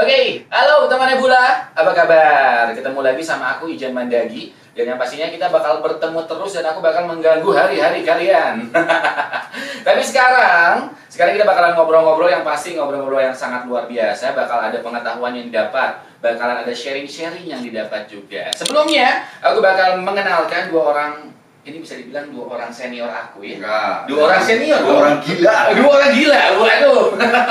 Oke, halo teman Nebula, apa kabar? Ketemu lagi sama aku Ijan Mandagi. Dan yang pastinya kita bakal bertemu terus dan aku bakal mengganggu hari-hari kalian. Tapi sekarang, sekarang kita bakalan ngobrol-ngobrol yang pasti ngobrol-ngobrol yang sangat luar biasa. Bakal ada pengetahuan yang didapat, bakalan ada sharing-sharing yang didapat juga. Sebelumnya, aku bakal mengenalkan dua orang ini bisa dibilang dua orang senior aku ya. Enggak. Dua orang senior. Dua orang gila. Dua orang gila, waduh.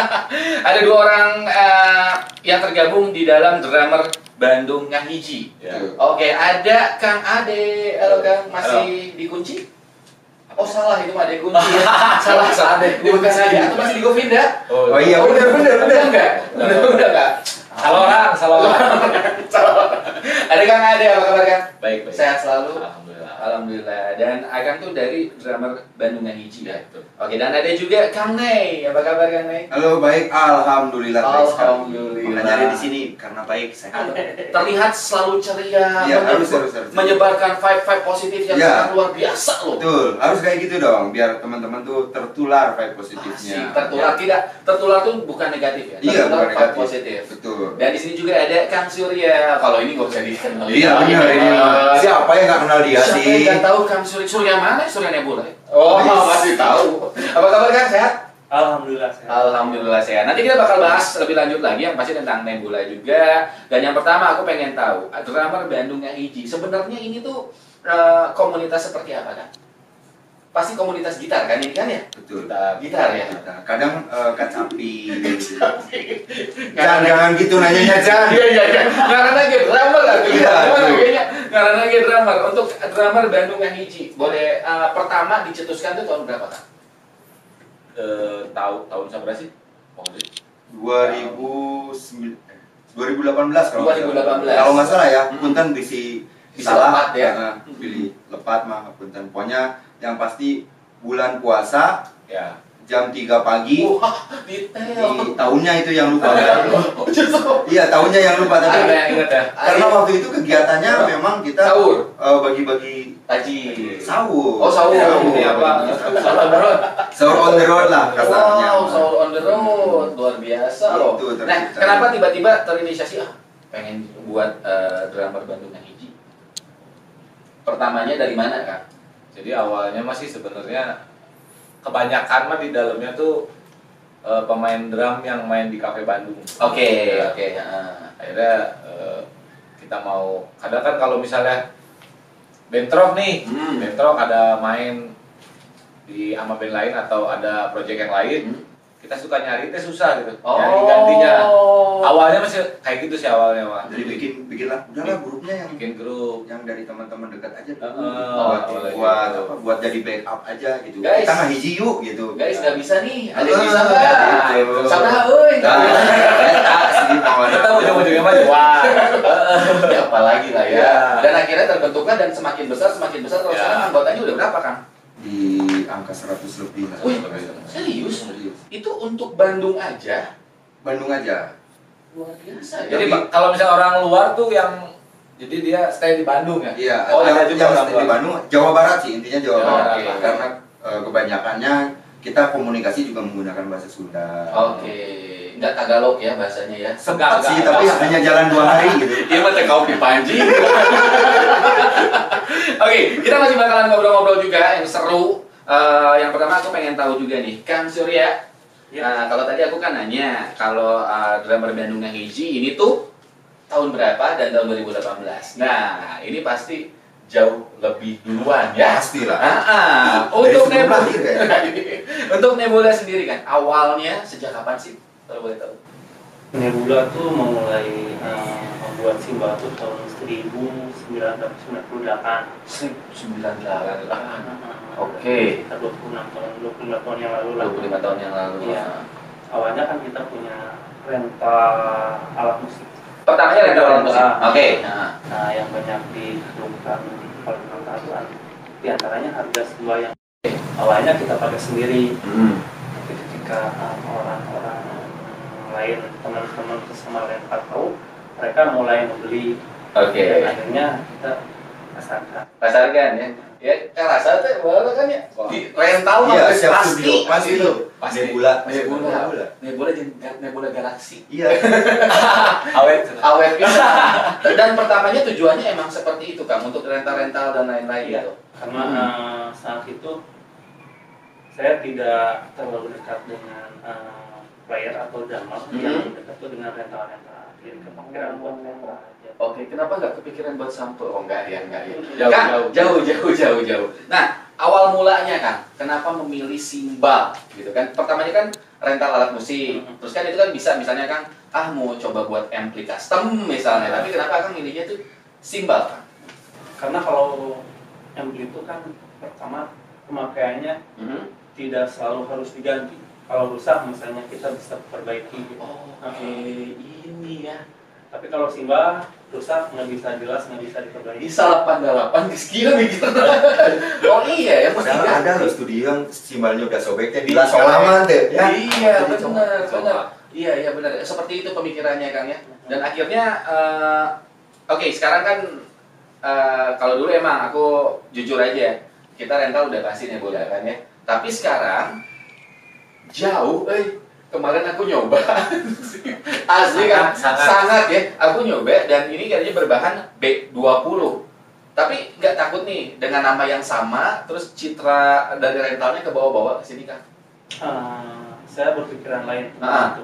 Ada dua orang eh, yang tergabung di dalam drummer Bandung Ngahiji. Ya. Oke, ada Kang Ade. Halo Kang, masih dikunci? Oh salah itu ada kunci ya. salah salah ada yang kunci. Bukan Ade, atau masih di Govinda? Oh iya, bener bener Udah bener. enggak? Udah udah enggak? Salah orang, salah orang. Salah. Ada Kang Ade, apa kabar Kang? Baik, baik. Sehat selalu. Alhamdulillah. Alhamdulillah. Dan Akang tuh dari drummer Bandung Ngahiji ya. betul. Oke, dan ada juga Kang Nei. Apa kabar Kang Nei? Halo baik, alhamdulillah. Alhamdulillah. Makanya ada di sini karena baik sehat. Terlihat selalu ceria, Iya, menye- harus, harus, harus. menyebarkan vibe-vibe positif yang Iya. sangat luar biasa loh. Betul, harus kayak gitu dong, biar teman-teman tuh tertular vibe Asik, positifnya. tertular tidak tertular tuh bukan negatif ya. Iya, tertular bukan vibe negatif. positif. Betul. Dan di sini juga ada Kang Surya. Kalau ini nggak usah dikenal. Iya benar ini. mah. Siapa yang nggak kenal dia Siapa sih? yang nggak tahu Kang Surya? Surya mana? Surya Nebula. Oh, masih tahu. Apa kabar Kang? Sehat? Alhamdulillah. sehat. Alhamdulillah sehat. Nanti kita bakal bahas lebih lanjut lagi yang pasti tentang Nebula juga. Dan yang pertama aku pengen tahu, drummer Bandung Hiji. Sebenarnya ini tuh eh, komunitas seperti apa kan? Pasti komunitas gitar kan ini kan ya? Betul. Gitar ya. Kita kadang eh, kacapi. Jangan jangan gitu nanyanya Jan. Iya iya iya. Karena lagi drummer lah. Iya, tuh. Karena lagi drummer. Untuk drummer Bandung Hiji, boleh eh, pertama dicetuskan tuh tahun berapa kan? Eh, tahu tahun berapa sih? Oh, 2009 2018 kalau nggak salah. 2018. Kalau nggak salah ya, Hmm. punten bisi Bisi salah lepat ya. Nah, pilih lepat mah punten. Pokoknya yang pasti bulan puasa ya. jam 3 pagi Wah, detail. di tahunnya itu yang lupa. Iya, tahunnya yang lupa Ada tapi yang ingat ya? karena waktu itu kegiatannya memang kita Sahur. eh, bagi-bagi Taji. sahur. Oh, sahur. Sahur. Ini apa? Sahur on the road. Sahur on the road lah kasarnya. Wow, sahur on the road. Luar biasa loh. Itu, Nah, kenapa tiba-tiba terinisiasi ah pengen buat eh, drummer Bandung yang hiji? Pertamanya dari mana, Kak? Jadi awalnya masih sebenarnya kebanyakan mah di dalamnya tuh eh, pemain drum yang main di kafe Bandung. Oke, Ya. oke. ah. Akhirnya eh, kita mau kadang kan kalau misalnya bentrok nih, Hmm. bentrok ada main di sama band lain atau ada project yang lain, Hmm. Kita suka nyari teh susah gitu. Oh. Nyari gantinya. Awalnya masih kayak gitu sih awalnya mah. Jadi bikin bikinlah udahlah grupnya yang bikin grup yang dari teman-teman dekat aja dulu. Heeh, buat buat gitu. apa, buat jadi backup aja gitu Guys. kita nggak hiji yuk gitu Guys, nggak bisa nih. Ada yang Ah, bisa nggak? gitu. Euy. Nah, pokoknya. kita ujung-ujungnya mah wah Ya, apalagi lah ya. Ya. Dan akhirnya terbentuklah dan semakin besar, semakin besar. Kalau Ya. sekarang anggotanya udah berapa, Kang? Di angka 100 lebih lah Wih, serius? Serius. Itu untuk Bandung aja Bandung aja luar biasa ya. jadi Tapi- kalau misalnya orang luar tuh yang jadi dia stay di Bandung ya iya oh ada juga yang stay di Bandung Jawa Barat sih intinya Jawa Jawa Barat Barat. karena eh, kebanyakannya kita komunikasi juga menggunakan bahasa Sunda Oke, nggak Tagalog ya bahasanya ya. sempat sih tapi hanya jalan dua hari gitu Iya mah kau di Panji. Oke, kita masih bakalan ngobrol-ngobrol juga yang seru. Eh, yang pertama aku pengen tahu juga nih, Kang Surya. Ya. Nah, kalau tadi aku kan nanya, kalau eh, drummer Bandung yang hiji ini tuh tahun berapa dan tahun 2018. Nah, ini pasti jauh lebih duluan ya. pastilah Ah, ah. Untuk Nebula, kayaknya. untuk Nebula sendiri kan, awalnya sejak kapan sih? Kalau boleh tahu. Nebula tuh memulai eh, membuat Simba tuh tahun 1998. 98. Oke. Kita 26 tahun, 25 tahun yang lalu lah. 25 tahun yang lalu. Iya. Awalnya kan kita punya rental alat musik. Pertamanya rental alat musik. Oke. Nah, Nah, yang banyak dikeluhkan di Kalimantan Selatan, di antaranya harga sebuah yang awalnya kita pakai sendiri, hmm. tapi ketika uh, orang-orang lain teman-teman sesama rental tahu mereka mulai membeli Oke. dan akhirnya kita pasarkan Pasarkan ya. Ya, eh, rasa teh boleh kan ya. Di rental mah Iya, pasti studio, pasti itu. pasti nebula, Nebula. nebula. Nebula jeung Nebula Galaxy. Iya. Awet. Awet bisa. Dan pertamanya tujuannya emang seperti itu Kang, untuk rental-rental dan lain-lain Iya. gitu. karena Hmm. eh, saat itu saya tidak terlalu dekat dengan eh, player atau drummer Hmm. yang dekat tuh dengan rental-rental jadi kepikiran buat rental aja Oke, kenapa nggak kepikiran buat sampel? Oh enggak ya, enggak ya. Jauh, Kang, jauh. jauh, jauh, jauh, jauh. Nah, awal mulanya Kang, kenapa memilih simbal gitu kan? Pertamanya kan rental alat musik. Mhm. Terus kan itu kan bisa misalnya Kang, ah mau coba buat ampli custom misalnya. Tapi kenapa Kang milihnya tuh simbal Kang? karena kalau ampli itu kan pertama pemakaiannya Mhm. tidak selalu harus diganti kalau rusak misalnya kita bisa perbaiki gitu. Oke, ini ya. tapi kalau simbal rusak nggak bisa jelas nggak bisa diperbaiki Bisa 88 di skill mikir. oh iya ya, mesti Sekarang ada ganti. loh studio yang simbalnya udah sobeknya di Iya. solaman deh. Ya. Iya, Jadi benar, benar. Iya, iya benar. Seperti itu pemikirannya Kang ya. Dan akhirnya eh, oke, sekarang kan eh, kalau dulu emang aku jujur aja, kita rental udah pasti nih bola kan ya. Tapi sekarang jauh, eh kemarin aku nyoba. Asli kan, Sangat, sangat, sangat. ya. Aku nyoba dan ini kayaknya berbahan B20. Tapi nggak takut nih dengan nama yang sama, terus citra dari rentalnya ke bawah-bawah ke sini kan? Eh, saya berpikiran lain tentang Ah, itu.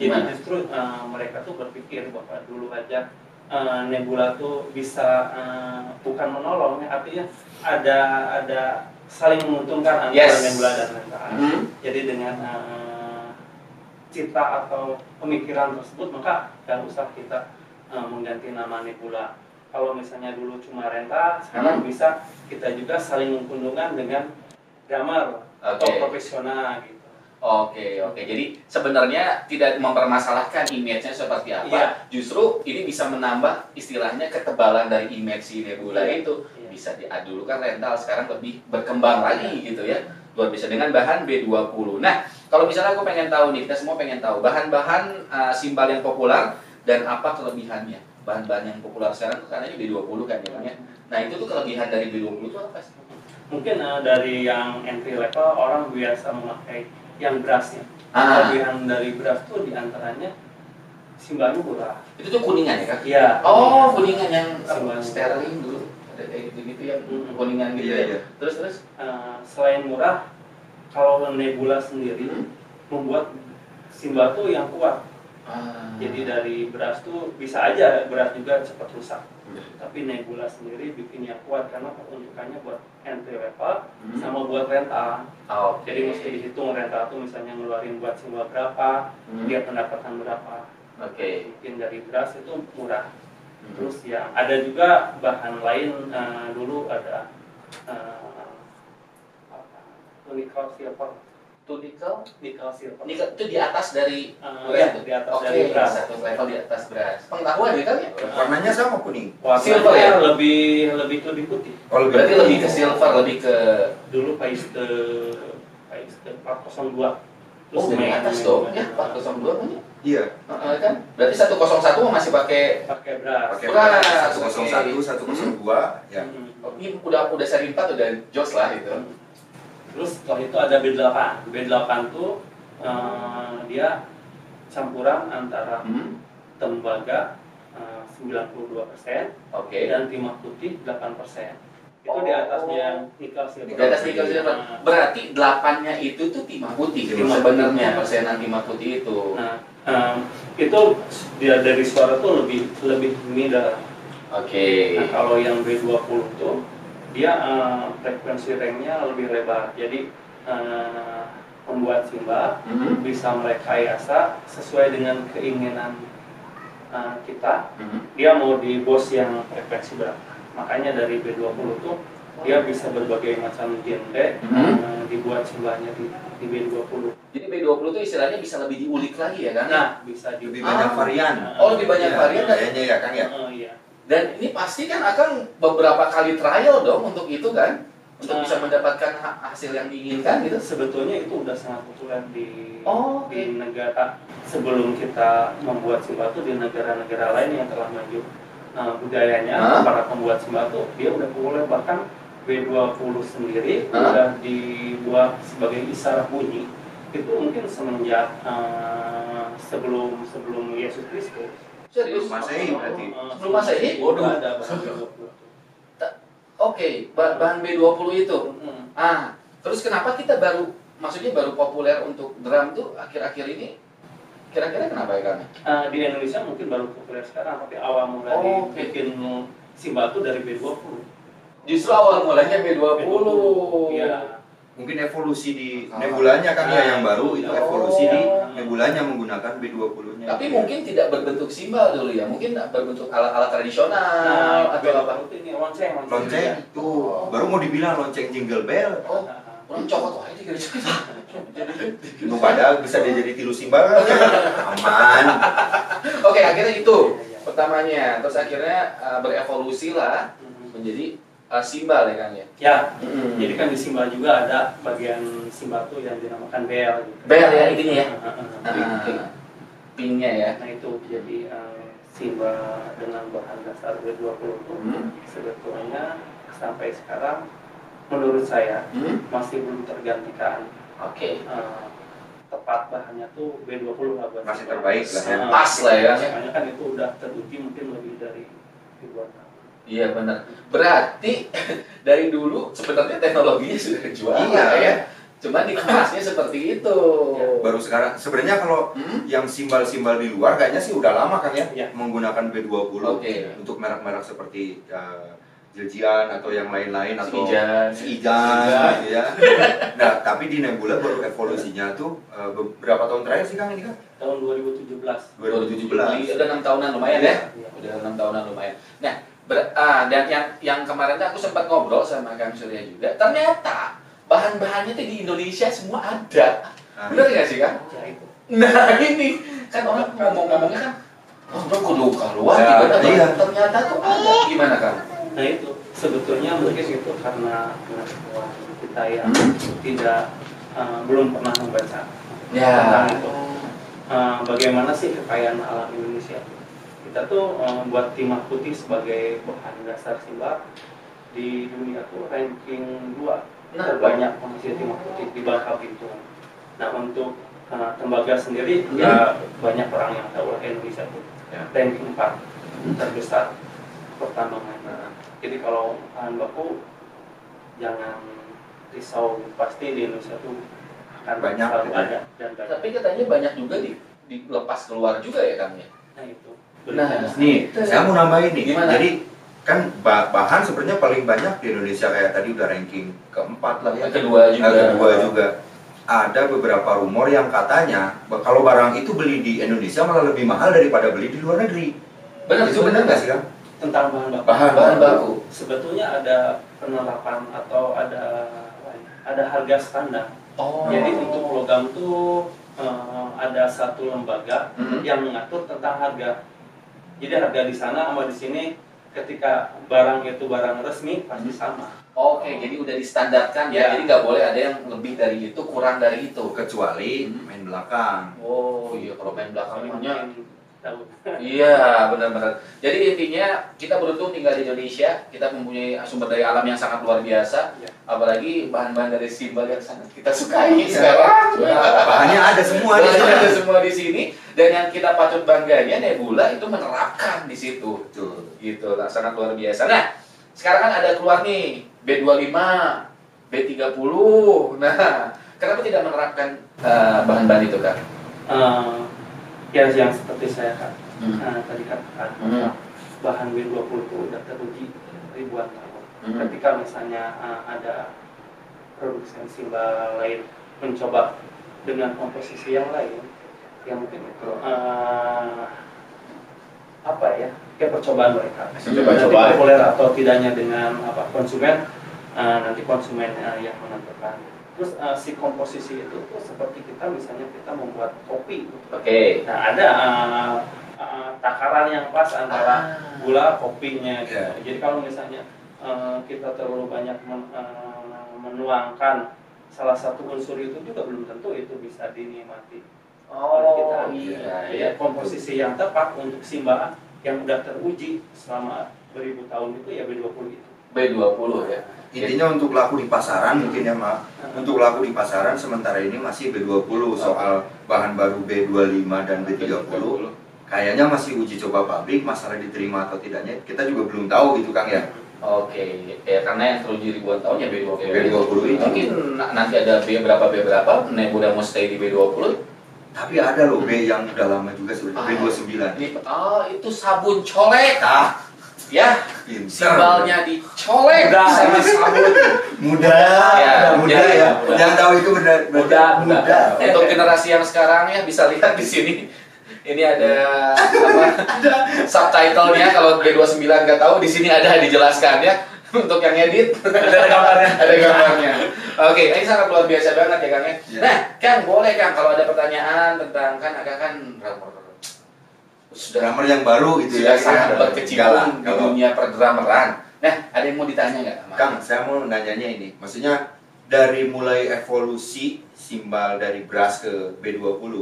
Jadi gimana? justru eh, mereka tuh berpikir bahwa dulu aja eh, Nebula tuh bisa eh, bukan menolong, ya, artinya ada ada saling menguntungkan antara Yes. Nebula dan Rental. Hmm. Jadi dengan eh, cita atau pemikiran tersebut maka gak usah kita eh, mengganti nama Nebula. Kalau misalnya dulu cuma rental, sekarang Hmm. bisa kita juga saling menguntungkan dengan drummer atau Oke. profesional gitu. Oke, oke. Jadi sebenarnya tidak mempermasalahkan image-nya seperti apa. Iya. Justru ini bisa menambah istilahnya ketebalan dari image si Nebula Iya. itu. Bisa diadu dulu kan rental sekarang lebih berkembang lagi gitu ya. Luar biasa dengan bahan B20. Nah, kalau misalnya aku pengen tahu nih, kita semua pengen tahu bahan-bahan uh, simbal yang populer dan apa kelebihannya. Bahan-bahan yang populer sekarang tuh katanya B20 kan ya, ya. Nah, itu tuh kelebihan dari B20 itu apa sih? Mungkin eh, dari yang entry level orang biasa memakai yang brassnya. Ah, Kelebihan dari brass tuh di antaranya simbalnya murah. itu tuh kuningan ya, Kak? Iya. Oh, kuningan yang Simbal. sterling kayak gitu-gitu yang Mm-mm. kuningan gitu Iya, ya. iya. Terus terus Eh, selain murah, kalau Nebula sendiri Hmm. membuat simbal tuh yang kuat. ah. Jadi dari beras tuh bisa aja beras juga cepat rusak. Hmm. Tapi Nebula sendiri bikinnya kuat karena peruntukannya buat entry level Hmm. sama buat rental. Ah. Jadi mesti dihitung rental tuh misalnya ngeluarin buat simbal berapa, Hmm. dia pendapatan berapa. Oke. Bikin dari beras itu murah. Terus ya ada juga bahan lain eh, dulu ada eh, apa, nickel silver, Tunikal, nickel silver. nikel itu di atas dari Eh, beras ya, tuh? di atas Oke, dari beras. satu level di atas beras. Pengetahuan ya kan ya? Warnanya sama kuning. Warnanya Silver ya? lebih lebih lebih putih. Oh, Berarti lebih ke silver, lebih ke Dulu Paiste Paiste 402. Oh, dari atas dong. main- Ya, 402 banyak. Iya. Heeh, kan? Berarti 101 masih pakai pakai beras. Pakai Beras, beras 101, 102 ya. Hmm. oh, ini udah udah seri 4 udah jos lah itu. Terus setelah itu ada B8. B8 tuh eh, dia campuran antara Hmm. tembaga eh, 92% Oke. dan timah putih 8%. Itu di atasnya nikel silver. Di atas nikel silver. Nah, Berarti delapannya itu tuh timah putih Timah sebenarnya persenan timah putih itu. Nah, em, itu dia dari suara tuh lebih lebih middle. Oke. Nah, kalau yang B20 tuh dia eh, frekuensi ringnya lebih lebar. Jadi eh, pembuat simbal Mhm. bisa merekayasa sesuai dengan keinginan eh, kita. Mhm. Dia mau di bos yang frekuensi berapa. Makanya dari B20 tuh dia bisa berbagai macam genre eh, dibuat simbalnya di, di B20. Jadi B20 itu istilahnya bisa lebih diulik lagi ya kan? Nah, bisa di Lebih banyak Ah. varian. Oh, lebih banyak Iya, varian dan Kayaknya ya kan ya. Eh, iya. Dan ini pasti kan akan beberapa kali trial dong untuk itu kan? Untuk Nah. bisa mendapatkan ha- hasil yang diinginkan gitu. Sebetulnya itu udah sangat populer di Oh, oke. di negara sebelum kita membuat simbal itu di negara-negara lain yang telah maju Nah, budayanya Hah? para pembuat tuh dia udah populer bahkan B20 sendiri udah dibuat sebagai isyarat bunyi itu mungkin semenjak eh, sebelum sebelum Yesus Kristus. Serius? Sebelum Masehi berarti. Eh, Sebelum Masehi? Waduh. Ada bahan B20. Oke, ba- bahan B20 itu. Hmm. Ah, terus kenapa kita baru maksudnya baru populer untuk drum tuh akhir-akhir ini? Kira-kira kenapa ya kami? Eh, di Indonesia mungkin baru populer sekarang, tapi awal mula Oh, dibikin simbal itu dari B20. Justru awal mulanya B20. Iya. Mungkin evolusi di Ah. nebulanya kan ya yang baru itu oh. evolusi di nebulanya menggunakan B20-nya. Tapi mungkin tidak berbentuk simbal dulu ya, mungkin berbentuk alat-alat tradisional Nah, atau apa? B20 ini lonceng, lonceng. lonceng itu baru mau dibilang lonceng jingle bell. Oh, orang cokot ini garis Nu pada bisa dia jadi tilu simbal aman. Oke, akhirnya itu pertamanya. Terus akhirnya uh, berevolusi lah menjadi uh, simbal ya kan ya. Ya, Hmm. jadi kan di simbal juga ada bagian simbal tuh yang dinamakan bel. Gitu. Bel ya, ininya ya? Ah, pink. Ah, pinknya ya. Nah itu jadi eh, simbal dengan bahan dasar B20 itu Hmm. sebetulnya sampai sekarang menurut saya Hmm. masih belum tergantikan. Oke. Eh, tepat bahannya tuh B20 lah buat Masih terbaik lah ya. Ah, Pas lah ya. Makanya kan itu udah teruji mungkin lebih dari ribuan tahun. Iya benar. Berarti dari dulu sebenarnya teknologinya sudah kejual Iya. ya. Cuma dikemasnya seperti itu. Baru sekarang sebenarnya kalau Hmm? yang simbal-simbal di luar kayaknya sih udah lama kan ya Iya. menggunakan B20 Oke. untuk merek-merek seperti uh, Jiljian atau yang lain-lain atau Ijan. Ijan, gitu ya. Nah, tapi di Nebula baru evolusinya tuh uh, beberapa tahun terakhir sih Kang ini kan? Tahun 2017. 2017. Udah enam tahunan lumayan ya. Iya. Udah enam tahunan lumayan. Nah, ber- ah, dan yang yang kemarin tuh aku sempat ngobrol sama Kang Surya juga. Ternyata bahan-bahannya tuh di Indonesia semua ada. Nah, Bener nggak sih Kang? Ya itu. Nah ini kan orang ngomong-ngomongnya kan, oh kudu keluar Ya, iya. Ternyata tuh ada gimana Kang? Nah itu sebetulnya mungkin itu karena pengetahuan kita yang Hmm. tidak eh, belum pernah membaca Ya. tentang itu. Eh, bagaimana sih kekayaan alam Indonesia? Kita tuh eh, buat timah putih sebagai bahan dasar simbal di dunia tuh ranking 2 Nah, terbanyak penghasil timah putih di Bangka Belitung. Nah untuk eh, tembaga sendiri Hmm. ya banyak orang yang tahu Indonesia tuh Ya. ranking 4 terbesar pertambangan. Jadi kalau bahan baku jangan risau pasti di Indonesia tuh akan Banyak, selalu gitu. ada dan banyak. Tapi katanya banyak juga di dilepas keluar juga ya Kang ya. Nah itu. Nah, Nih, saya mau nambahin nih. Gimana? Jadi kan ba- bahan sebenarnya paling banyak di Indonesia kayak tadi udah ranking keempat lah ya. Kedua juga. Kedua juga. Ada beberapa rumor yang katanya kalau barang itu beli di Indonesia malah lebih mahal daripada beli di luar negeri. Benar itu benar nggak sih Kang? Tentang bahan baku. Bahan bahan baku. Sebetulnya ada penerapan atau ada ada harga standar. Oh. Jadi untuk logam tuh eh, ada satu lembaga Mhm. yang mengatur tentang harga. Jadi harga di sana sama di sini ketika barang itu barang resmi pasti sama. Oke, jadi udah distandarkan ya. Ya. Jadi nggak boleh ada yang lebih dari itu, kurang dari itu. kecuali Hmm. main belakang. Oh iya, kalau main belakangnya tahu. Iya, benar-benar. Jadi intinya kita beruntung tinggal di Indonesia, kita mempunyai sumber daya alam yang sangat luar biasa, Iya. apalagi bahan-bahan dari simbol yang sangat kita sukai Iya. sekarang. Bahannya ada semua di Bahannya sana. ada semua di sini dan yang kita patut bangganya Nebula itu menerapkan di situ. Betul. Gitu lah, sangat luar biasa. Nah, sekarang kan ada keluar nih B25, B30. Nah, kenapa tidak menerapkan eh, bahan-bahan itu, Kak? Eh, ya yang seperti saya kan Hmm. eh, tadi katakan Hmm. bahan W20 itu udah teruji ribuan tahun. Hmm. Ketika misalnya eh, ada produsen simbal lain mencoba dengan komposisi yang lain, ya mungkin itu eh, apa ya, ya percobaan mereka. Hmm, Nanti populer atau tidaknya dengan apa konsumen, eh, nanti konsumen eh, yang menentukan. Terus eh, si komposisi itu tuh seperti kita misalnya kita membuat kopi. Oke. Nah ada eh, eh, takaran yang pas antara Ah. gula kopinya gitu. Iya. Jadi kalau misalnya eh, kita terlalu banyak men- eh, menuangkan salah satu unsur itu juga belum tentu itu bisa dinikmati. oleh kita. Oh iya, Jadi iya. komposisi yang tepat untuk simbaan yang udah teruji selama beribu tahun itu ya B20 itu. B20 ya. Intinya untuk laku di pasaran mungkin ya maaf. Untuk laku di pasaran sementara ini masih B20 soal bahan baru B25 dan B30 kayaknya masih uji coba pabrik masalah diterima atau tidaknya kita juga belum tahu gitu Kang ya. Oke, ya karena yang teruji ribuan tahun ya B20. B20 itu. Mungkin na- nanti ada B berapa B berapa, Nebula mau stay di B20. Tapi ada loh B yang udah lama juga sudah Ah. B29. Ini, oh, itu sabun colek. Ah, Ya, simbalnya dicolek Udah. sama sabun. muda, Ya, muda jadi, ya. muda. Yang tahu itu benar Muda, muda. Untuk generasi yang sekarang ya bisa lihat di sini. Ini ada apa? subtitlenya kalau B29 nggak tahu di sini ada dijelaskan ya. Untuk yang edit Ada gambarnya. ada gambarnya. Oke, ini sangat luar biasa banget ya Kang ya. Ya. Nah, Kang boleh Kang kalau ada pertanyaan tentang kan agak kan drummer yang baru gitu sudah ya. sangat berkecimpung di dunia perdrameran. Nah, ada yang mau ditanya nggak? Kang, saya mau nanyanya ini. Maksudnya dari mulai evolusi simbal dari brass ke B20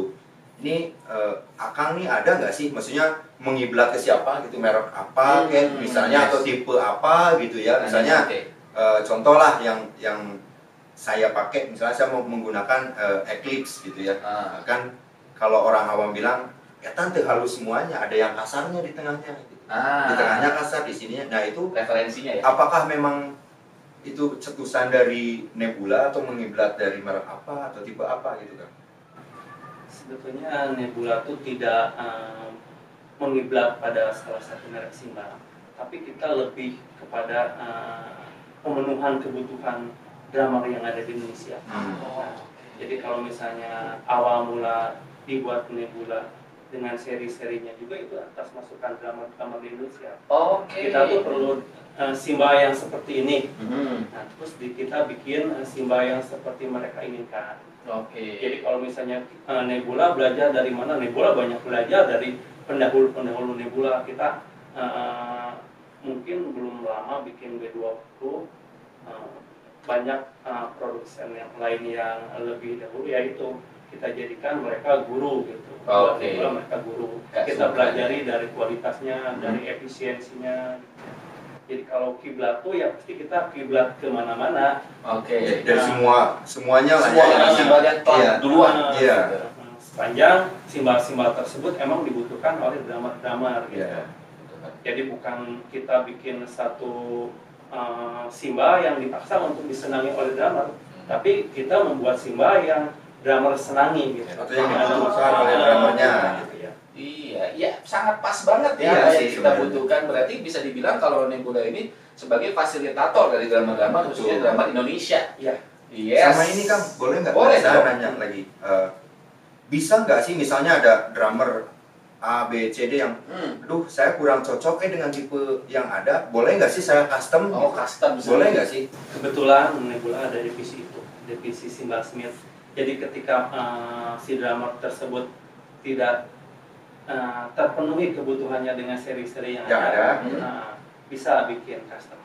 ini eh, Akang nih ada nggak sih? Maksudnya mengiblat ke siapa gitu, merek apa, Hmm, kayak misalnya yes. atau tipe apa gitu ya? Misalnya Oke. eh, contoh lah yang yang saya pakai, misalnya saya mau menggunakan eh, Eclipse gitu ya. Ah. Kan kalau orang awam bilang, ya tante halus semuanya, ada yang kasarnya di tengahnya. Gitu. Ah. Di tengahnya kasar, di sininya. Nah itu referensinya ya. apakah memang itu cetusan dari Nebula atau mengiblat dari merek apa atau tipe apa gitu kan? Sebetulnya Nebula itu tidak eh, mengiblat pada salah satu merek simbal, tapi kita lebih kepada eh, pemenuhan kebutuhan drummer yang ada di Indonesia. Hmm. Nah, jadi kalau misalnya awal mula dibuat Nebula dengan seri-serinya juga itu atas masukan drummer-drummer di Indonesia. Oke. Kita tuh perlu eh, simbal yang seperti ini. Hmm. Nah, terus di, kita bikin eh, simbal yang seperti mereka inginkan. Oke. Jadi kalau misalnya eh, Nebula belajar dari mana? Nebula banyak belajar dari pendahulu-pendahulu Nebula. Kita eh, mungkin belum lama bikin B20 eh, banyak eh, produsen yang lain yang lebih dahulu yaitu kita jadikan mereka guru gitu. Buat Oke. Nebula mereka guru. Gak kita pelajari dari kualitasnya, dari efisiensinya. Jadi kalau kiblat tuh ya pasti kita kiblat ke mana-mana. Oke. Dari semua semuanya lah Semua ya. telah Iya. duluan. Nah, Iya. Sepanjang simbal-simbal tersebut emang dibutuhkan oleh drummer-drummer gitu. Iya. Jadi bukan kita bikin satu uh, simbal yang dipaksa untuk disenangi oleh drummer, tapi kita membuat simbal yang drummer senangi gitu. Atau yang Ada dibutuhkan oleh drummernya. Gitu ya. Iya, iya sangat pas banget ya Iya yang kita sebenarnya. butuhkan. Berarti bisa dibilang kalau Nebula ini sebagai fasilitator dari drama-drama khususnya Betul. drama Indonesia. Iya. Yes. Sama ini Kang, boleh nggak? Boleh Saya nanya lagi. eh, bisa nggak sih misalnya ada drummer A, B, C, D yang Hmm. aduh saya kurang cocok eh dengan tipe yang ada boleh nggak sih saya custom Oh, gitu? custom boleh nggak sih Kebetulan Nebula ada divisi itu, divisi simbal smith. Jadi ketika uh, si drummer tersebut tidak uh, terpenuhi kebutuhannya dengan seri-seri yang, Yang ada. uh, bisa bikin custom.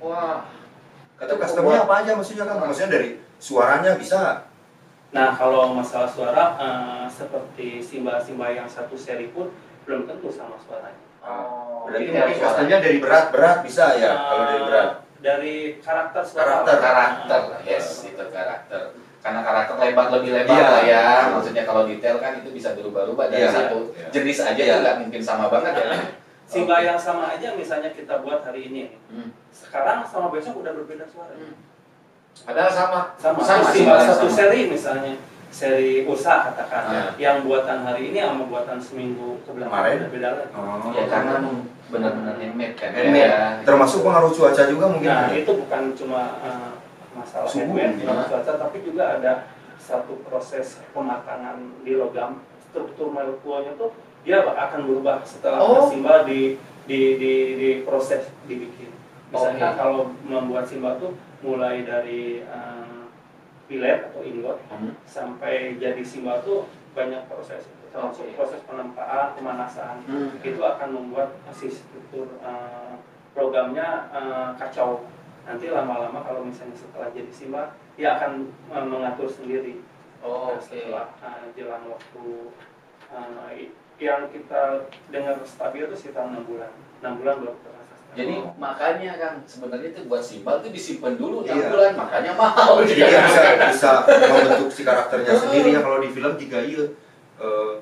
Wah. atau customnya apa aja maksudnya kan maksudnya dari suaranya bisa Nah kalau masalah suara uh, seperti simbal-simbal yang satu seri pun belum tentu sama suaranya. Oh, berarti detail mungkin suara. customnya dari berat berat bisa ya Uh, kalau dari berat Dari karakter suara. Karakter. karakter, Uh, yes itu karakter. Karena karakter lebar lebih lebar Iya. lah ya. Maksudnya kalau detail kan itu bisa berubah-ubah dari Iya. satu Iya. jenis aja Iya. itu nggak mungkin sama banget ya. Simbal Oke. yang sama aja misalnya kita buat hari ini. Hmm. Sekarang sama besok udah berbeda suara. Hmm. Padahal sama. sama, Sama, yang satu sama. seri misalnya seri usaha katakan Ah. yang buatan hari ini sama buatan seminggu belakang Kemarin? udah beda lagi oh. Ya karena benar-benar handmade kan. Ya. termasuk pengaruh cuaca juga mungkin nah itu bukan cuma uh, masalah mungkin. masalah cuaca tapi juga ada satu proses pematangan di logam struktur molekulanya tuh dia akan berubah setelah Oh. simbal di di di, di proses dibikin misalnya Oke. kalau membuat simbal tuh mulai dari uh, pilet atau ingot Hmm. sampai jadi simbal tuh banyak proses termasuk Oke. proses penempaan pemanasan Hmm. itu akan membuat si struktur eh, programnya eh, kacau nanti lama-lama kalau misalnya setelah jadi simbal dia akan eh, mengatur sendiri Oh, Nah, oke. setelah eh, jalan waktu eh, yang kita dengar stabil itu sekitar enam bulan enam bulan baru terasa stabil Jadi Oh. makanya kan sebenarnya itu buat simbal itu disimpan dulu 6 Iya. bulan, makanya mahal. Jadi dia bisa bisa membentuk si karakternya sendiri ya kalau di film tiga iya eh,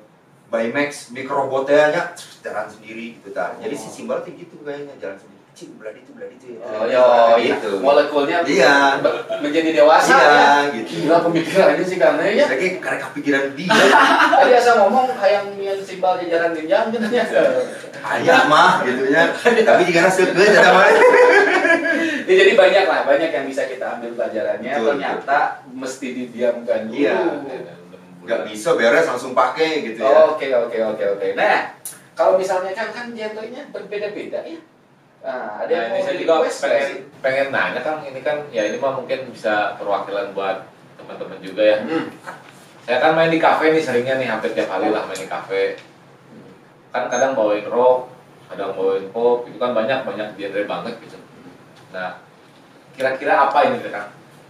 by Max mikrobotnya nya jalan sendiri gitu ta. Jadi si simbal tuh gitu kayaknya jalan sendiri. Cik belah itu belah itu. Oh, ya, gitu. Molekulnya Iya. menjadi dewasa ya. Iya gitu. Gila pemikirannya sih karena ya. Lagi karena kepikiran dia. Tadi asal ngomong hayang nyian simbal jajaran genjang gitu nya. Ayah mah gitu nya. Tapi jika nasi ke ada mah. Ya, jadi banyak lah, banyak yang bisa kita ambil pelajarannya. Betul, Ternyata mesti didiamkan dulu. Iya. Nggak bisa beres langsung pakai gitu ya. Oke oke oke oke. Nah, kalau misalnya kan kan genrenya berbeda-beda ya. Nah, ada yang Nah, ini mau saya juga pengen pengen nanya Kang, ini kan ya ini mah mungkin bisa perwakilan buat teman-teman juga ya. Hmm. Saya kan main di kafe nih seringnya nih hampir tiap hari lah main di kafe. Kan kadang bawain rock, kadang bawain pop, itu kan banyak banyak genre banget gitu. Nah, kira-kira apa ini Kang?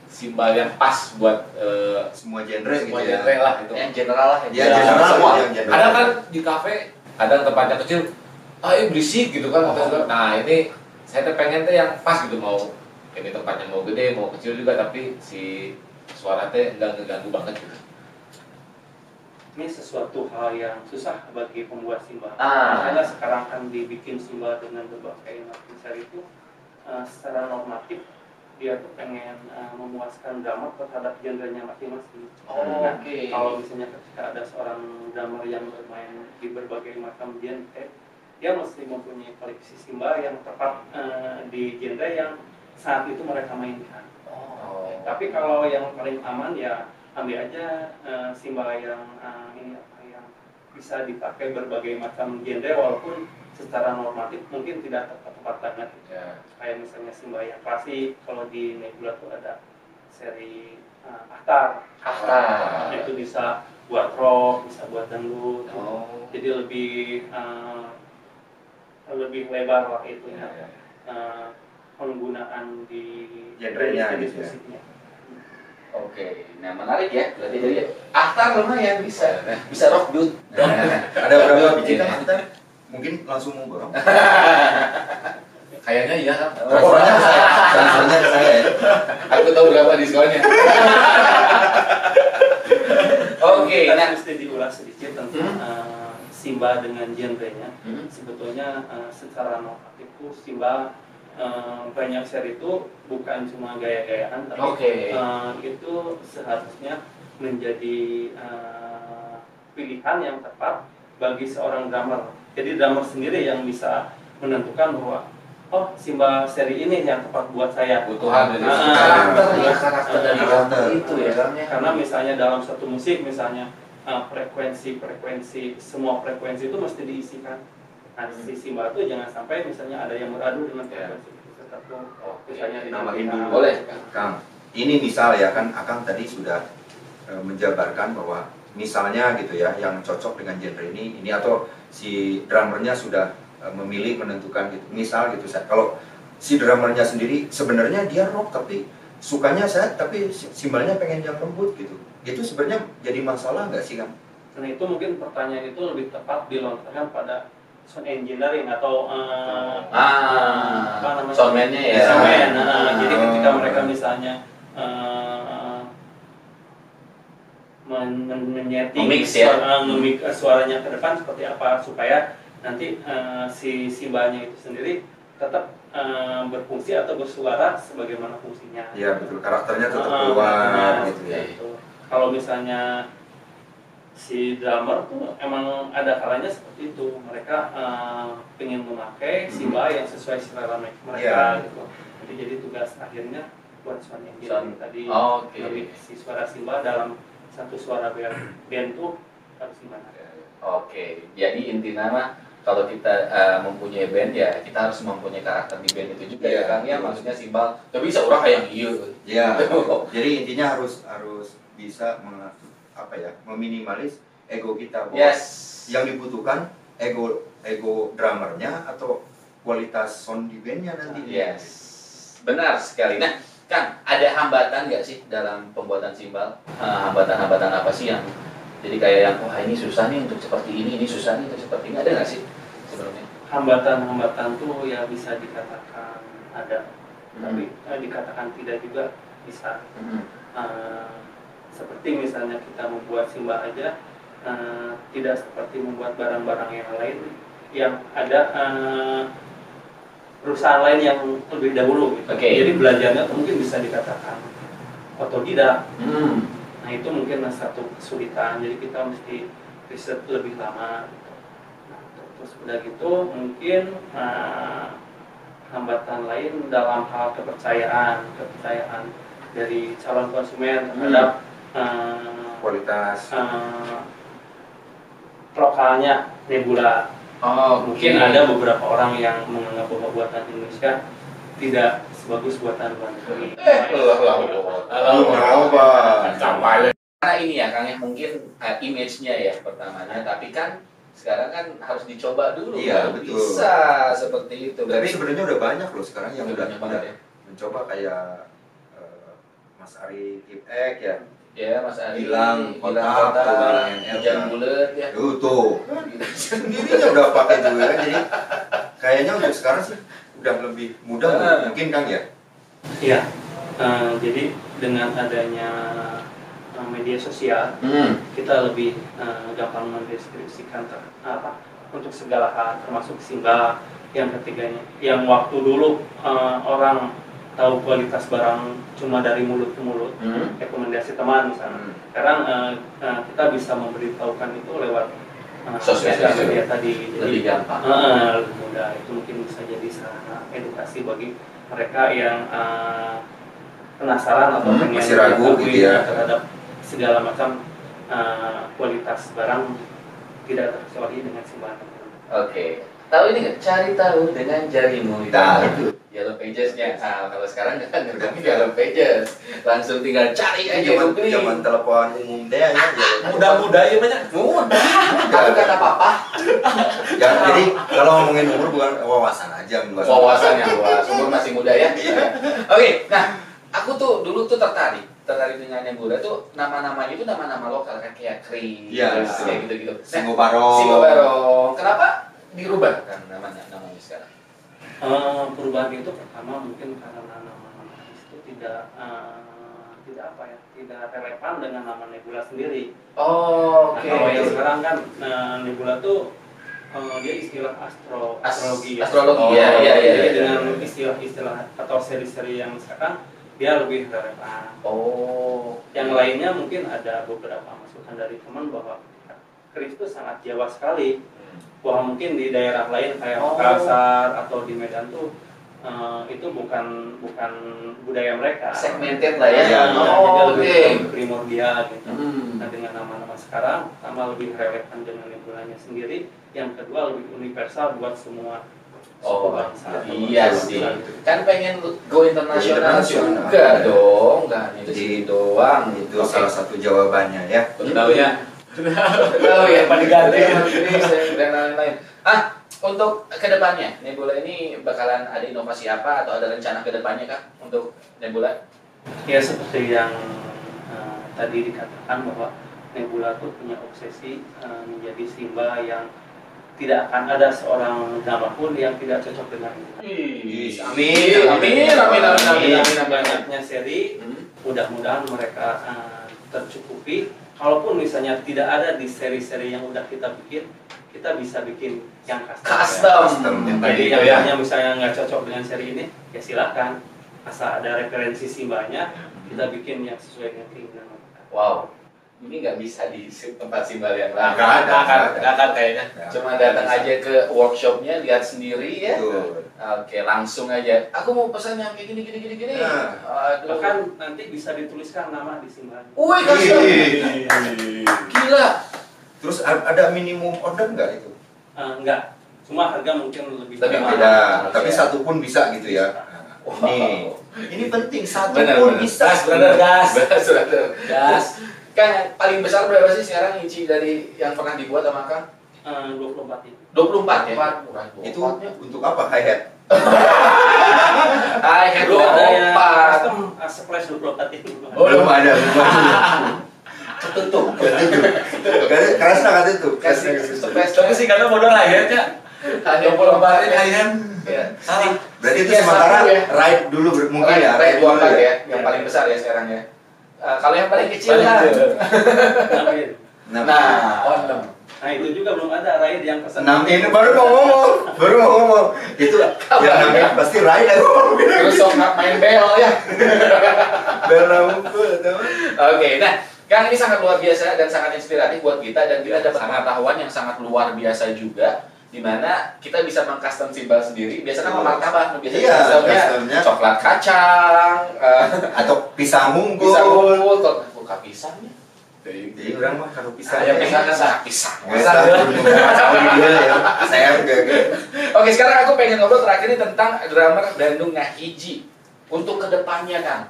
Simbal yang pas buat eh, Semua genre gitu semua ya. genre lah gitu. Yang general lah yang Ya, Ya, general, semua. yang general. Kadang kan di kafe, kadang tempatnya kecil, ah ini berisik gitu kan. Oh. Nah ini saya tuh pengen tuh yang pas gitu mau ini tempatnya mau gede mau kecil juga tapi si suara teh nggak ngeganggu banget gitu. ini sesuatu hal yang susah bagi pembuat simbal. Ah. Makanya sekarang kan dibikin simbal dengan berbagai lapisan itu eh, secara normatif dia tuh pengen eh, memuaskan drummer terhadap genrenya masing-masing. Oh, Nah, oke. Kalau misalnya ketika ada seorang drummer yang bermain di berbagai macam genre, dia mesti mempunyai koleksi simbal yang tepat eh, di genre yang saat itu mereka mainkan. Oh. Tapi kalau yang paling aman ya ambil aja eh, simbal yang eh, ini apa yang bisa dipakai berbagai macam genre walaupun secara normatif mungkin tidak tepat-tepat banget. Ya. Kayak misalnya simbal yang klasik kalau di Nebula tuh ada seri eh, Ahtar. Ahtar. Nah, itu bisa buat rock, bisa buat dangdut. Oh. Jadi lebih eh, lebih lebar lah itu Ya, ya. ya. Eh, penggunaan di Genrenya gitu ya. Oke, nah menarik ya. Berarti jadi Ahtar lumayan bisa, Nah, bisa rock dude. Ada berapa biji kan kita mungkin langsung mau borong. Kayaknya iya kan. Transfernya ke saya. Transfernya ke saya. ya. Aku tahu berapa diskonnya. Oke, Kita nah. mesti diulas sedikit tentang Hmm. eh, Simba dengan genrenya. Hmm. Sebetulnya eh, secara normatif itu Simba eh, banyak seri itu bukan cuma gaya-gayaan, tapi Oke. eh, itu seharusnya menjadi eh, pilihan yang tepat bagi seorang drummer. Jadi drummer sendiri yang bisa menentukan bahwa oh Simba seri ini yang tepat buat saya. Kebutuhan dari Ah, Karakter ya, karakter dari Karakter. itu ya. karena misalnya dalam satu musik misalnya uh, frekuensi-frekuensi semua frekuensi itu mesti diisikan nah si Simba itu jangan sampai misalnya ada yang beradu dengan Ya. frekuensi tertentu Oke. misalnya di Nambahin dulu. Boleh. Kang, ini misal ya kan Akang tadi sudah eh, menjabarkan bahwa misalnya gitu ya yang cocok dengan genre ini ini atau si drummernya sudah eh, memilih menentukan gitu. Misal gitu saya kalau si drummernya sendiri sebenarnya dia rock tapi sukanya saya tapi si- simbalnya pengen yang lembut gitu. Itu sebenarnya jadi masalah nggak sih Kang? Nah itu mungkin pertanyaan itu lebih tepat dilontarkan pada sound engineering atau uh, Ah, apa namanya? soundman-nya ya. Soundman, nah, Ah. jadi ketika mereka misalnya uh, men- men- menyeting ya. suara, memik- uh, suaranya ke depan seperti apa supaya nanti uh, si simbanya itu sendiri tetap uh, berfungsi atau bersuara sebagaimana fungsinya. Iya betul karakternya tetap Ah, keluar benar, gitu ya. gitu. Kalau misalnya si drummer tuh emang ada kalanya seperti itu. Mereka uh, pengen memakai simba yang sesuai selera me- mereka Iya. gitu. Jadi jadi tugas akhirnya buat sound Sound. engineering tadi Oke. lebih si suara simba dalam satu suara band, band tuh harus gimana? Oke, jadi inti nama kalau kita eh, mempunyai band ya kita harus mempunyai karakter di band itu juga Iya, ya kan ya maksudnya simbal tapi bisa orang kayak iya Ya, jadi intinya harus harus bisa meng- apa ya meminimalis ego kita bahwa yes yang dibutuhkan ego ego drummernya atau kualitas sound di bandnya nanti. yes benar sekali nah kan ada hambatan nggak sih dalam pembuatan simbal Eh, hambatan-hambatan apa sih yang jadi kayak yang wah ini susah nih untuk seperti ini ini susah nih untuk seperti ini ada nggak sih sebenarnya? hambatan-hambatan tuh ya bisa dikatakan ada Hmm. tapi eh, dikatakan tidak juga bisa Hmm. Eh, seperti misalnya kita membuat simba aja eh, tidak seperti membuat barang-barang yang lain yang ada eh, perusahaan lain yang lebih dahulu gitu. Oke. jadi belajarnya mungkin bisa dikatakan otodidak Hmm. nah itu mungkin satu kesulitan jadi kita mesti riset lebih lama gitu. Nah, terus udah gitu mungkin eh, hambatan lain dalam hal kepercayaan kepercayaan dari calon konsumen terhadap eh, kualitas eh, lokalnya Nebula Oh, mungkin ada beberapa orang yang menganggap bahwa buatan Indonesia tidak sebagus buatan luar negeri Eh, Allah, Allah, Allah. Kenapa? Sampai Karena ini ya, Kang, ya, mungkin uh, image-nya ya pertamanya, tapi kan sekarang kan harus dicoba dulu. Iya, betul. Bisa seperti itu. tapi Berarti sebenarnya udah banyak loh sekarang yang Udah udah, ya. mencoba kayak eh, Mas Ari Tipek ya ya Mas Ari Hilang hilang NL, hujan bulat ya. tuh tuh sendirinya udah pakai juga jadi kayaknya untuk sekarang sih udah lebih mudah Ah. mungkin Kang ya Iya, eh, jadi dengan adanya eh, media sosial Hmm. kita lebih eh, gampang mendeskripsikan ter- apa untuk segala hal termasuk simbol yang ketiganya yang waktu dulu eh, orang tahu kualitas barang cuma dari mulut ke mulut Hmm. rekomendasi teman misalnya sekarang eh, eh, kita bisa memberitahukan itu lewat eh, Sosial media tadi Jadi, Lebih gampang. eh, lebih mudah itu mungkin bisa jadi sarana edukasi bagi mereka yang eh, penasaran atau Hmm, pengen masih ragu gitu ya. terhadap segala macam eh, kualitas barang tidak terkecuali dengan simbahan Oke. Tahu ini nggak? Cari tahu dengan jarimu. Itu. Nah, itu. Yellow Pages-nya. Nah, kalau sekarang kan ngerti Yellow Pages. Langsung tinggal cari aja zaman Google. zaman telepon umum deh ya Mudah-mudah ya banyak. Mudah. Kalau kata papa, ya jadi kalau ngomongin umur bukan wawasan aja wawasan yang luas. Umur masih muda ya. Oke, nah aku tuh dulu tuh tertarik tertarik dengan yang muda tuh nama-namanya itu nama-nama lokal kan kayak Kri, Iya, terus kayak gitu-gitu. Nah, Singo Barong Singo Barong. Kenapa dirubah kan namanya namanya sekarang? Eh, perubahan itu pertama mungkin karena nama-nama itu tidak eh, tidak apa ya tidak relevan dengan nama Nebula sendiri. Oh, Nah, oke. kalau yang sekarang kan eh, Nebula tuh eh, dia istilah astro As- astrologi ya. astrologi, Oh, ya, iya, iya, Jadi iya. dengan istilah-istilah atau seri-seri yang sekarang dia lebih relevan. Oh, Yang lainnya mungkin ada beberapa masukan dari teman bahwa Kristus sangat Jawa sekali. Bahwa mungkin di daerah lain kayak Oh. Makassar atau di Medan tuh eh, itu bukan bukan budaya mereka. segmented lah ya. Nah, oh, jadi oke. lebih primordial gitu. Hmm. Nah dengan nama-nama sekarang, pertama lebih relevan dengan nebulanya sendiri, yang kedua lebih universal buat semua Oh, bangsa. iya sih. Kan pengen go internasional juga dong, nggak sini doang. itu salah satu jawabannya ya Tahunya oh ya pada ganti dan lain-lain ah untuk ke depannya Nebula ini bakalan ada inovasi apa atau ada rencana ke depannya kah untuk Nebula ya seperti yang uh, tadi dikatakan bahwa Nebula itu punya obsesi uh, menjadi simba yang tidak akan ada seorang nama pun yang tidak cocok dengan ini. Amin. Amin. Amin. Amin. Amin. Amin. amin amin Banyaknya seri, mudah-mudahan mereka uh, tercukupi Kalaupun misalnya tidak ada di seri-seri yang udah kita bikin, kita bisa bikin yang custom. Custom. Custom, yang Jadi tadi yang ya. hanya misalnya nggak cocok dengan seri ini, ya silakan. Asal ada referensi simbanya, kita bikin yang sesuai dengan keinginan. Wow, ini nggak bisa di tempat simbal yang lain. Nggak ada, nggak ada, nggak ada kayaknya. Cuma datang aja ke workshopnya, lihat sendiri ya. Betul. Oke, langsung aja. Aku mau pesan yang kayak gini, gini, gini, gini. Nah. Aduh. Bahkan nanti bisa dituliskan nama di simbanya. Wih, custom. Gila. terus ada minimum order nggak itu Eh, enggak, cuma harga mungkin lebih beda tapi ya. satu pun bisa gitu ya Wow. Nih, ini penting satu Benar, pun benar. bisa. Gas, brother, gas. Gas. Kan paling besar berapa sih sekarang inci dari yang pernah dibuat sama Kang? Eh, 24 itu. 24 ya? 24. Itu 24 untuk apa High hat? High hat 24. Custom eh, uh, 24 itu. Oh, belum ada. Ketutup. Ketutup. Keras lah ketutup. Kasih. Tapi sih karena bodoh hi hat ya. Tanya pola balik hi. Ya. Salah. Berarti itu sementara ya. ride dulu mungkin ya. Ride dua kali ya. ya, yang paling besar ya sekarang ya. Uh, kalau yang paling kecil lah. Nah, nah, Nah. Nah, itu juga belum ada ride yang pesan. enam ini baru mau ngomong, baru mau ngomong. Itu yang namanya pasti ride aku bilang. Terus sok main bel ya. Bela mukul, teman. Oke, nah Kang ini sangat luar biasa dan sangat inspiratif buat kita dan kita dapat pengetahuan yang sangat luar biasa juga di mana kita bisa mengcustom simbol sendiri. Biasanya sama martabak, biasanya Iya, customnya coklat kacang, eh, Atau pisang unggul. pisang unggul, kok buka pisangnya. Jadi orang mah kalau. Saya. Oke, sekarang aku pengen ngobrol terakhir ini tentang drummer Bandung Ngahiji. Untuk ke depannya, Kang,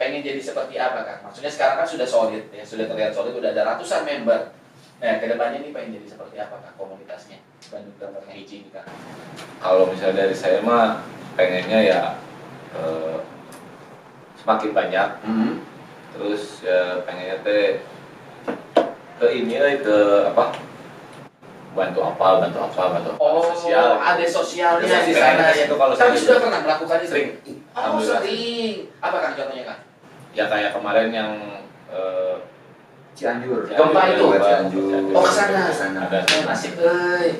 pengen jadi seperti apa, Kang? Maksudnya sekarang kan sudah solid, ya, sudah terlihat solid, udah ada ratusan member. Nah, ke depannya ini pengen jadi seperti apa, Kang, komunitasnya Bandung Drummer Ngahiji ini, Kang? Kalau misalnya dari saya mah pengennya ya eh, semakin banyak Hmm. terus ya pengennya teh ke ini eh, ke apa bantu apa bantu apa bantu apa Oh, sosial ada sosialnya di sana ya. itu kalau Tapi sudah pernah melakukan itu? Sering. Oh, sering. Apa, Kang, contohnya, Kang? ya kayak kemarin yang eh, Cianjur. Gempa itu? Cianjur. Oh, ke sana. Ke sana. ada Oh, nasib, euy.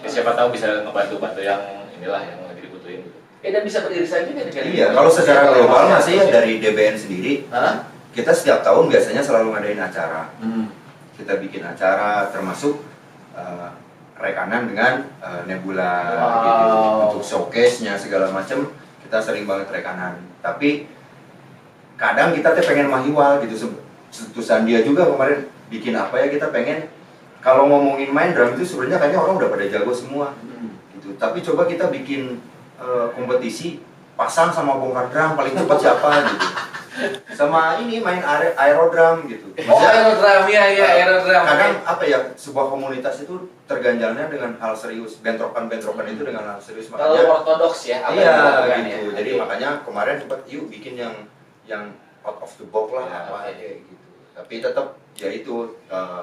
ya, siapa tahu bisa ngebantu bantu yang inilah yang lagi dibutuhin. Eh, dan bisa beririsan juga dengan Iya, kalau secara global masih ya dari DBN sendiri, Hah? kita setiap tahun biasanya selalu ngadain acara. Hmm. Kita bikin acara termasuk eh, rekanan dengan eh, Nebula Wow. gitu untuk showcase-nya segala macam kita sering banget rekanan. Tapi kadang kita tuh pengen mahiwal gitu. Se- Setusan dia juga kemarin bikin apa ya kita pengen kalau ngomongin main drum itu sebenarnya kayaknya orang udah pada jago semua Hmm. gitu. Tapi coba kita bikin eh, kompetisi pasang sama bongkar drum paling cepat siapa gitu. Sama ini main aer- aerodrum gitu. Oh, aerodram ya, ya aerodram. kadang apa ya sebuah komunitas itu terganjalnya dengan hal serius, bentrokan-bentrokan itu dengan hal serius Kalau makanya ortodoks ya, apa iya gitu. ya? Jadi Oke. makanya kemarin sempat yuk bikin yang yang out of the box lah Ya, apa kayak gitu. Tapi tetap ya itu eh,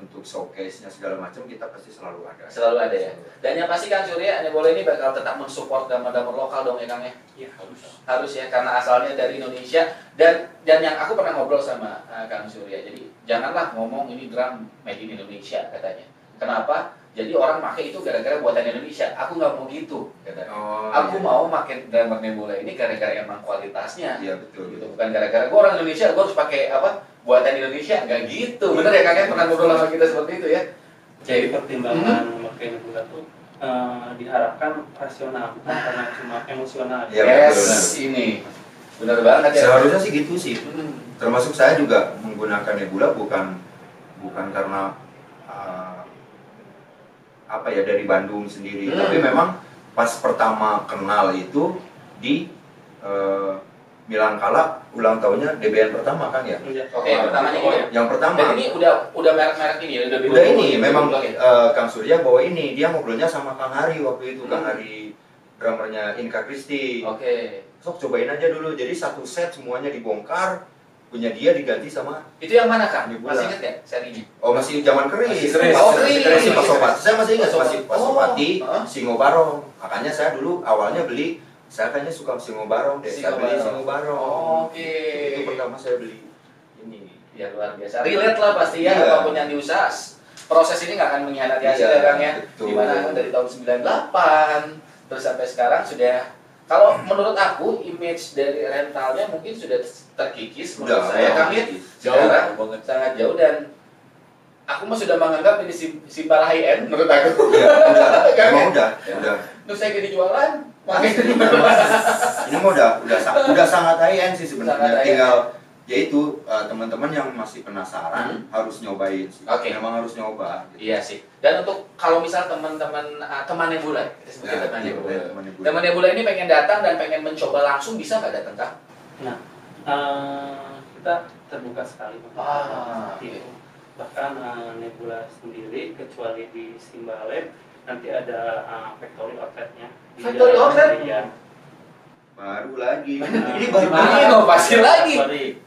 untuk showcase-nya segala macam kita pasti selalu ada. selalu ada ya. Dan yang pasti Kang Surya, Bola ini bakal tetap mensupport drummer-drummer lokal dong ya Kang ya? Iya, harus. Harus ya, karena asalnya dari Indonesia. Dan dan yang aku pernah ngobrol sama uh, Kang Surya, jadi janganlah ngomong ini drum made in Indonesia katanya. Kenapa? Jadi orang pakai itu gara-gara buatan Indonesia. Aku nggak mau gitu, katanya. Oh, Aku iya. mau pakai drummer Nebula ini gara-gara emang kualitasnya. Iya betul. gitu bukan gara-gara gue orang Indonesia gue harus pakai apa buatan Indonesia nggak gitu. Bener ya kakek pernah ngobrol sama kita seperti itu ya? Jadi pertimbangan memakai nebula tuh eh, diharapkan rasional, bukan karena cuma emosional. Iya, yes. betul, ini. Bener banget ya. Seharusnya sih gitu sih. Hmm. Termasuk saya juga menggunakan Nebula bukan bukan karena uh, apa ya dari Bandung sendiri, Hmm. tapi memang pas pertama kenal itu di uh, Milan Kala ulang tahunnya DBN pertama kan ya. Iya. oke pertamanya Oh, gitu Yang pertama dan ini udah udah merek-merek ini ya udah udah ini dulu- memang dulu ya? uh, Kang Surya bawa ini dia ngobrolnya sama Kang Hari waktu itu Kang Hmm. Hari drummernya Inka Kristi. oke Sok cobain aja dulu. Jadi satu set semuanya dibongkar, punya dia diganti sama itu yang mana kak Nebula. masih inget ya serinya Oh masih zaman keris. Masih keris. Oh, Masih keris. Masih Pasopati. Saya masih ingat Pasopati. masih Pasopati, Oh, Singo Barong. Makanya saya dulu awalnya beli saya kayaknya suka Singo Barong deh. Saya Singo beli Barong. Singo Barong. oke Itu pertama saya beli ini. ya luar biasa relate lah pasti ya Iya. apa pun yang diusaha proses ini nggak akan mengkhianati hasil Iya, ya Kang ya di mana dari tahun 98 terus sampai sekarang sudah kalau menurut aku image dari rentalnya mungkin sudah terkikis menurut Udah, saya Kang ya terkikis. sekarang Jauh banget. sangat jauh dan aku mah sudah menganggap ini sim- simbal high end menurut aku Iya, udah. Emang ya? udah, Ya. udah. terus saya jadi jualan pakai Ini mah udah udah udah sangat high end sih sebenarnya. Tinggal yaitu uh, teman-teman yang masih penasaran Hmm. harus nyobain sih. Oke. Memang harus nyoba. gitu. iya sih dan untuk kalau misal teman-teman uh, teman Nebula kita sebutnya Ya, teman iya, Nebula teman ibu. teman Nebula ini pengen datang dan pengen mencoba langsung bisa nggak datang Nah, eh, kita terbuka sekali Ah, itu. Bahkan eh, Nebula sendiri kecuali di Simbalab nanti ada eh, factory outletnya. Factory Jalan outlet? Raya. Baru lagi. Ini baru lagi. inovasi lagi.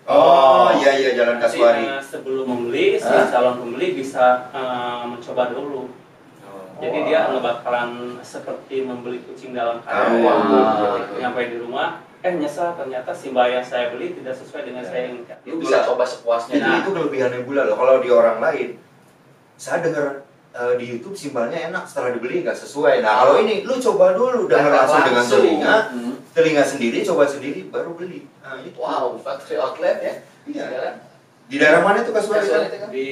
Oh, iya iya Jalan Jadi, Kaswari. eh, sebelum membeli, si calon pembeli bisa eh, mencoba dulu. Jadi Wow. dia nggak bakalan seperti membeli kucing dalam Karung. karung. Wow. Nyampe di rumah, eh nyesal ternyata Simba yang saya beli tidak sesuai dengan saya inginkan. Lu bisa coba sepuasnya. Itu Nah, itu kelebihannya Bula loh. Kalau di orang lain, saya dengar eh, di YouTube simbalnya enak setelah dibeli nggak sesuai. Nah kalau ini lu coba dulu dengar langsung, dengan telinga, Hmm. telinga sendiri, coba sendiri, baru beli. Nah, itu. Wow, factory outlet ya. Iya. Sekarang. Di daerah mana itu kasual Kasual itu? itu kan? Di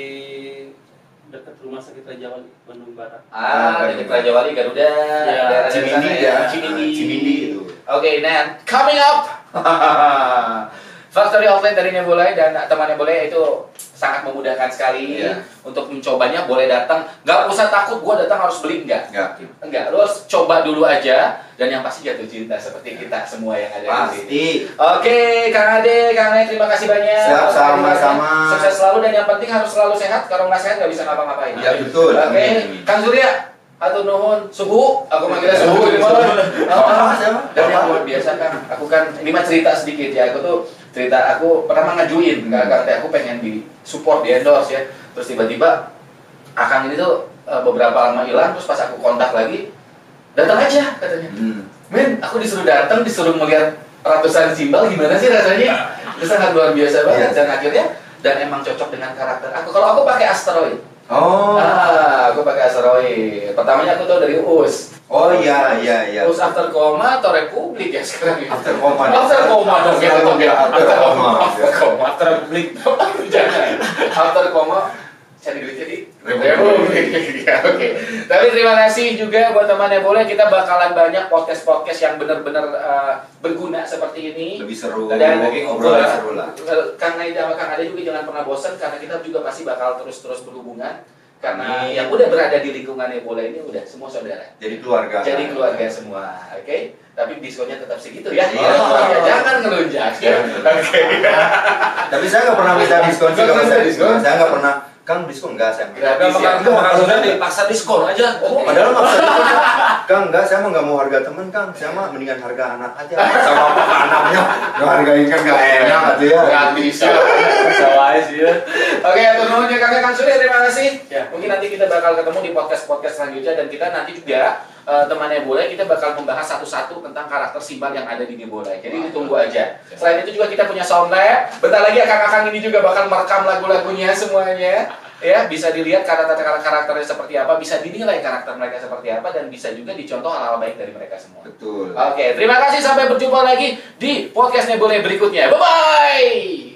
dekat rumah sakit Raja Wali, Bandung Barat. Ah, dari Raja Wali Garuda. Ya, daerah Cimindi ya, Cimindi. Ah, Cimindi itu. Oke, nah coming up. Factory outlet dari Nebula dan teman Nebula itu sangat memudahkan sekali Iya. untuk mencobanya. Boleh datang, nggak usah takut. Gua datang harus beli enggak? Enggak. Enggak, lu harus coba dulu aja dan yang pasti jatuh cinta seperti kita semua yang ada di sini. Pasti. Oke, Kang Ade, Kang Ade, terima kasih banyak. Siap, sama-sama. Sukses selalu dan yang penting harus selalu sehat. Kalau nggak sehat nggak bisa ngapa-ngapain. Ya betul. Oke, Amin. Kang Surya, atau nuhun suhu, aku manggilnya suhu di mana? Siapa? Dan yang luar biasa kan, aku kan ini mah cerita sedikit ya. Aku tuh cerita aku pertama ngajuin ke Kang Teh, aku pengen di support di endorse ya. Terus tiba-tiba Akang ini tuh eh, beberapa lama hilang, terus pas aku kontak lagi, datang aja katanya. Hmm. Men, aku disuruh datang, disuruh melihat ratusan simbol, gimana sih rasanya? Itu sangat luar biasa banget Iya. dan akhirnya dan emang cocok dengan karakter aku. Kalau aku pakai asteroid, Oh. ah, aku pakai asteroid. Pertamanya aku tahu dari US. Oh iya iya iya. US after koma atau Republik ya sekarang ya? After koma. After koma dong ya, After tetap ya. koma. After koma, After after koma, after Republik. Jangan. After koma cari duit jadi Republik. Ya, Oke. Tapi terima kasih juga buat teman yang boleh kita bakalan banyak podcast-podcast yang benar-benar eh, berguna seperti ini. Lebih seru. Dan obrolan seru lah. Kang Naida sama Kang Ade juga jangan pernah bosan karena kita juga pasti bakal terus-terus berhubungan karena Amin. yang udah berada di lingkungan Ebola ini udah semua saudara. Jadi keluarga. Jadi keluarga semua, oke? Tapi diskonnya tetap segitu ya. Iya. Ya, jangan ngelunjak. ya. Oke. Tapi saya nggak pernah minta diskon? Saya nggak pernah. Kang diskon nggak saya. Gratis ya. maksudnya dipaksa diskon aja. Oh, Padahal maksudnya Kang enggak, saya mah nggak mau harga temen Kang, saya mah mendingan harga anak aja sama apa anaknya. Nggak hargain kan nggak enak tuh ya. Nggak bisa. Bisa wae sih ya. Oke, atur nuhun ya kakak Kang Surya, terima kasih. Ya. Mungkin nanti kita bakal ketemu di podcast-podcast selanjutnya dan kita nanti juga eh, teman Nebola kita bakal membahas satu-satu tentang karakter simbal yang ada di Nebola. Jadi ditunggu aja. Selain itu juga kita punya sound lab. Bentar lagi kakak-kakak ini juga bakal merekam lagu-lagunya semuanya. Ya, bisa dilihat karakter-karakternya seperti apa, bisa dinilai karakter mereka seperti apa dan bisa juga dicontoh hal-hal baik dari mereka semua. Betul. Oke, terima kasih sampai berjumpa lagi di podcast Nebula berikutnya. Bye bye.